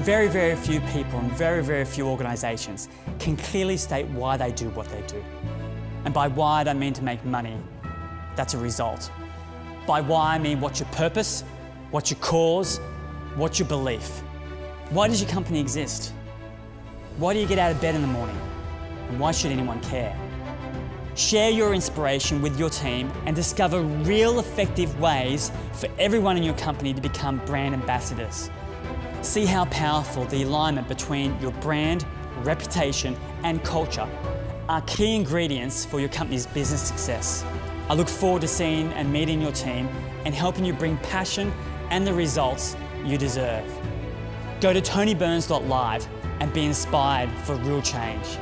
Very, very few people and very, very few organisations can clearly state why they do what they do. And by why I don't mean to make money, that's a result. By why I mean what's your purpose, what's your cause, what's your belief. Why does your company exist? Why do you get out of bed in the morning? And why should anyone care? Share your inspiration with your team and discover real effective ways for everyone in your company to become brand ambassadors. See how powerful the alignment between your brand, reputation, and culture are key ingredients for your company's business success. I look forward to seeing and meeting your team and helping you bring passion and the results you deserve. Go to tonyburns.live and be inspired for real change.